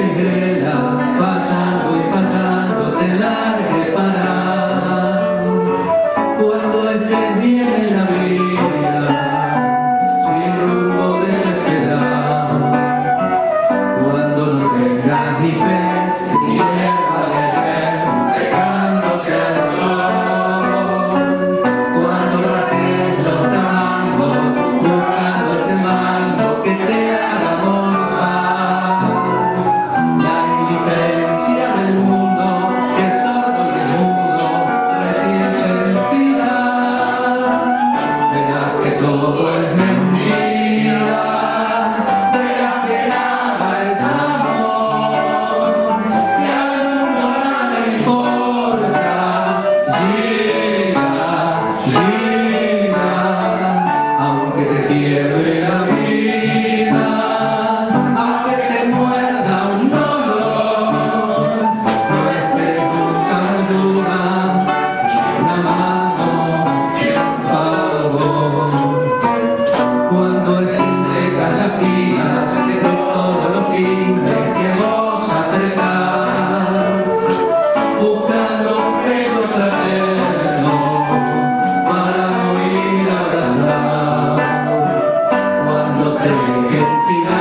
entre la pasando y pasando de larga parada cuando estés bien en la vida sin rumbo de desesperado cuando no tengas ni fe Argentina.